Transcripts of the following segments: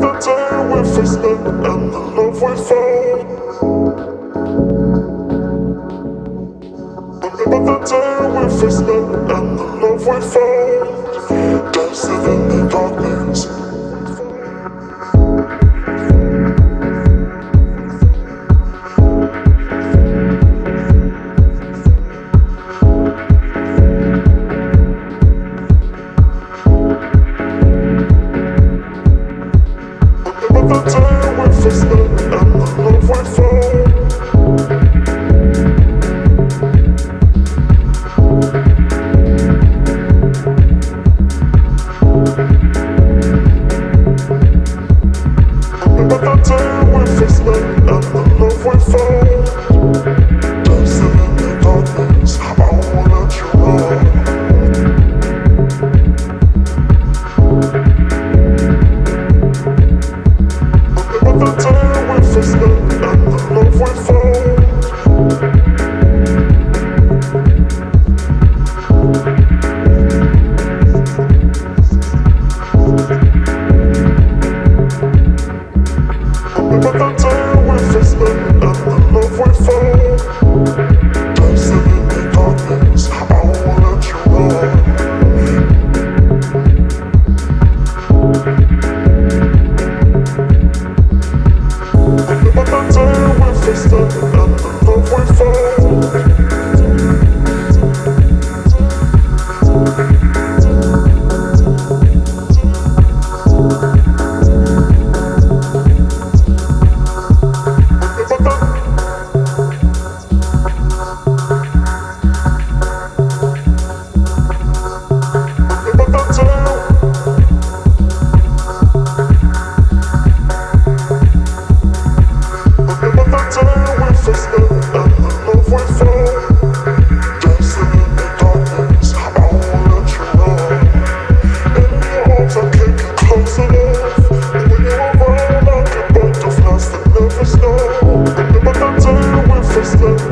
the day we first met and the love we found. Remember the day we first met and the love we found. Dancing in the darkness.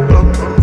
Música